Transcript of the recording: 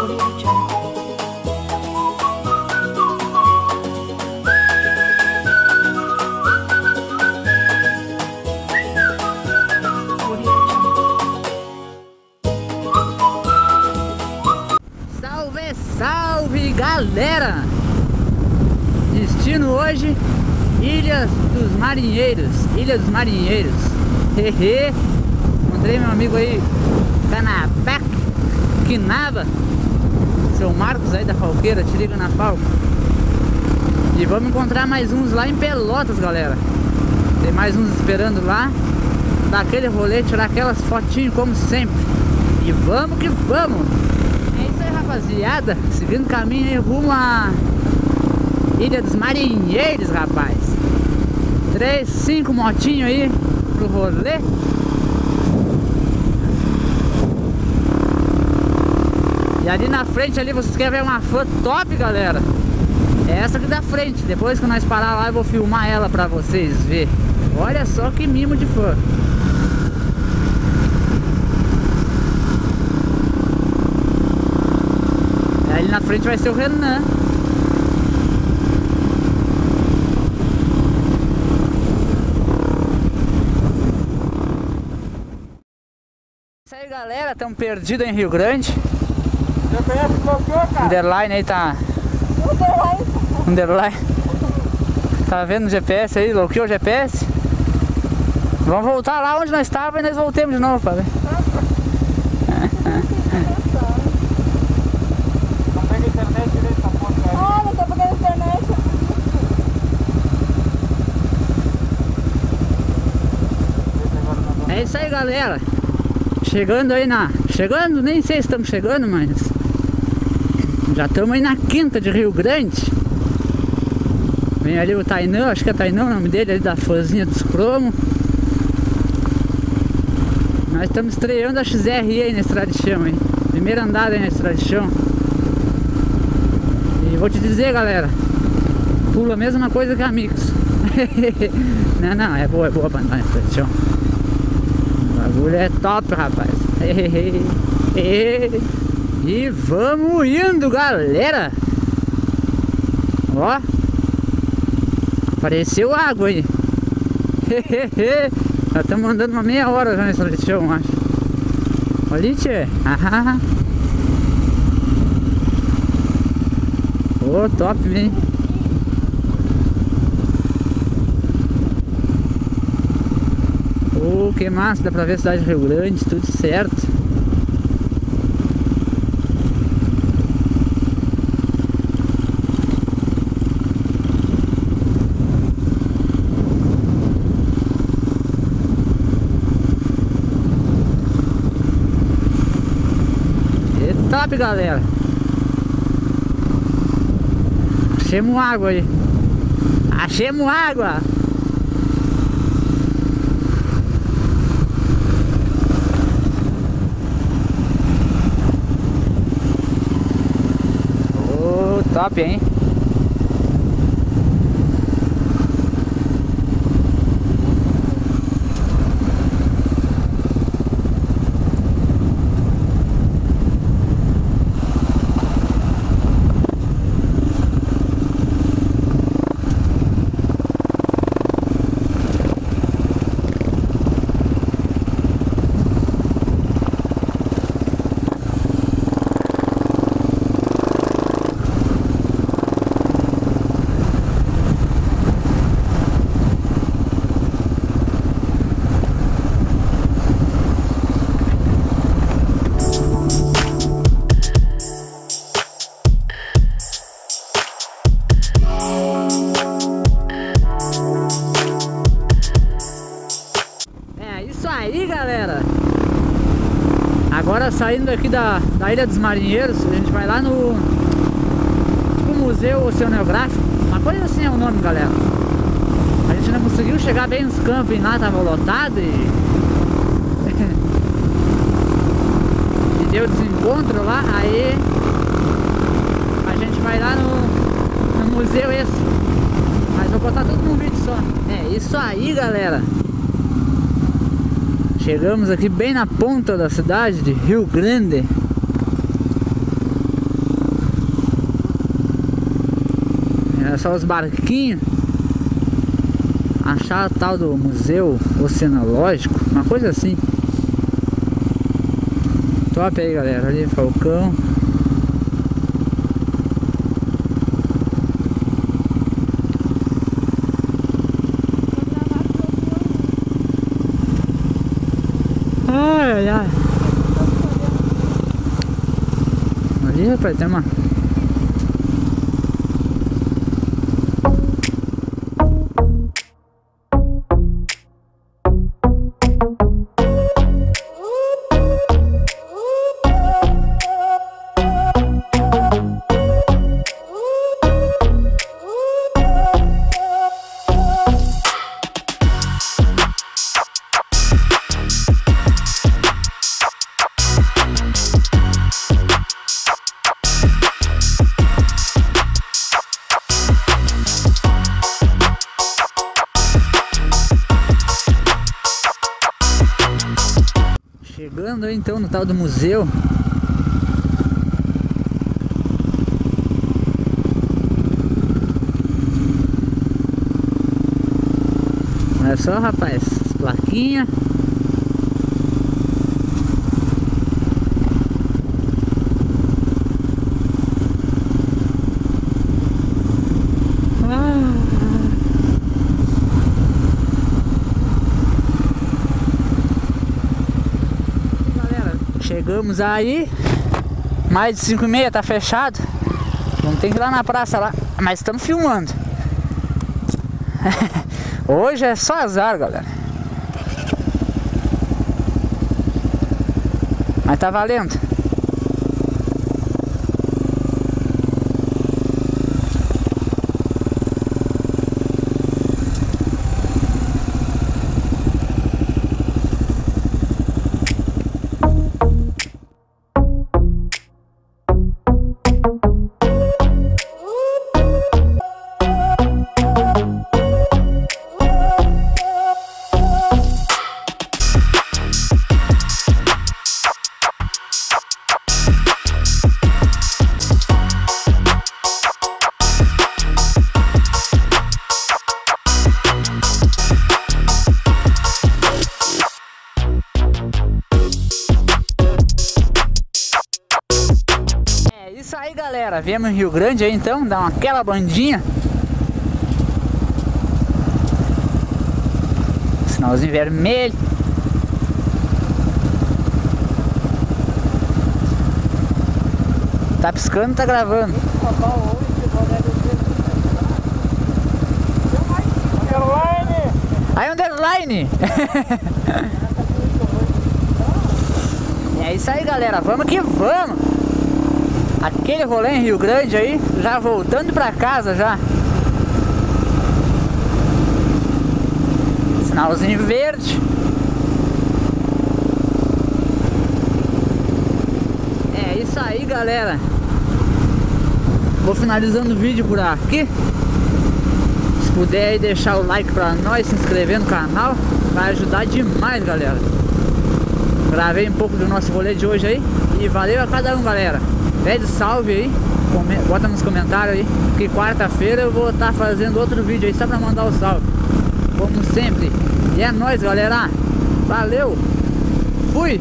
Salve, salve galera! Destino hoje Ilhas dos Marinheiros Ilha dos Marinheiros Hehe Encontrei meu amigo aí Canapac Quinaba Seu Marcos aí da Falqueira Te liga na Falco E vamos encontrar mais uns lá em Pelotas galera. Tem mais uns esperando lá. Dar aquele rolê, tirar aquelas fotinhas como sempre. E vamos que vamos. É isso aí rapaziada. Seguindo o caminho aí rumo a Ilha dos Marinheiros, rapaz. Três, cinco motinhos aí pro rolê. Ali na frente ali, vocês querem ver uma fã top, galera? É essa aqui da frente. Depois que nós parar lá, eu vou filmar ela pra vocês ver. Olha só que mimo de fã. E ali na frente vai ser o Renan. Galera, estamos perdidos em Rio Grande. GPS bloqueou, cara. Underline aí tá. Underline. Tá vendo o GPS aí? Bloqueou o GPS? Vamos voltar lá onde nós estávamos e nós voltemos de novo pra ver. Não pega a internet direito cara. Ah, não tô pegando internet. É isso aí galera. Chegando aí na. Chegando, nem sei se estamos chegando, mas. Já estamos aí na quinta de Rio Grande. Vem ali o Tainão, acho que é Tainão o nome dele, ali da fãzinha dos cromos. Nós estamos estreando a XR aí na estrada de chão, hein? Primeira andada aí na estrada de chão. E vou te dizer, galera, pula a mesma coisa que amigos. não, não, é boa, é boa pra andar na estrada de chão. O bagulho é top, rapaz. E vamos indo, galera. Ó. Apareceu água aí. Já estamos andando uma meia hora já nessa chão, acho. Olha tchê. Ah. Ô, top, hein? Ô, que massa, dá pra ver a cidade de Rio Grande, tudo certo. Top, galera. Achemos água aí. Achemos água. Ô, top, hein? Saindo aqui da, da Ilha dos Marinheiros, a gente vai lá no tipo, Museu Oceanográfico. Uma coisa assim é o nome, galera. A gente não conseguiu chegar bem nos campos lá, tava lotado e. e deu desencontro lá, aí a gente vai lá no, no museu esse. Mas vou botar tudo num vídeo só. É isso aí, galera. Chegamos aqui bem na ponta da cidade de Rio Grande. Olha só os barquinhos. Achar a tal do Museu Oceanológico, uma coisa assim. Top aí galera, ali Falcão, Ai. Ali, rapaz, tem uma. Chegando então no tal do museu. Olha só rapaz, as plaquinhas. Galera, chegamos aí. Mais de 5 e meia, tá fechado. Não tem que ir lá na praça lá. Mas estamos filmando. Hoje é só azar, galera. Mas tá valendo. Galera. Viemos em Rio Grande aí então, dar uma, aquela bandinha. Sinalzinho vermelho. Tá piscando, tá gravando. Aí, underline! é isso aí, galera. Vamos que vamos! Aquele rolê em Rio Grande aí, já voltando pra casa já. Sinalzinho verde. É isso aí, galera. Vou finalizando o vídeo por aqui. Se puder aí deixar o like pra nós, se inscrever no canal, vai ajudar demais, galera. Gravei um pouco do nosso rolê de hoje aí e valeu a cada um, galera. Pede salve aí, bota nos comentários aí, que quarta-feira eu vou estar fazendo outro vídeo aí só pra mandar o salve. Como sempre. E é nóis, galera. Valeu. Fui.